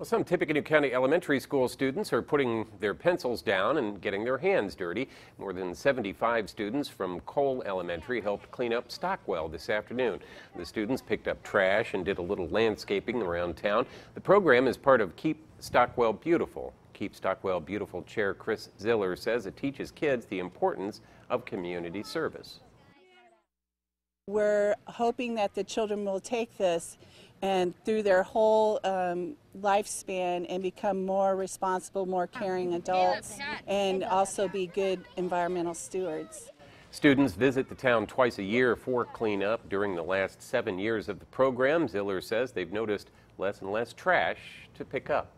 Well, some Tippecanoe County elementary school students are putting their pencils down and getting their hands dirty. More than 75 students from Cole Elementary helped clean up Stockwell this afternoon. The students picked up trash and did a little landscaping around town. The program is part of Keep Stockwell Beautiful. Keep Stockwell Beautiful Chair Chris Ziller says it teaches kids the importance of community service. We're hoping that the children will take this and through their whole um, lifespan and become more responsible, more caring adults, and also be good environmental stewards. Students visit the town twice a year for cleanup. During the last seven years of the program, Ziller says they've noticed less and less trash to pick up.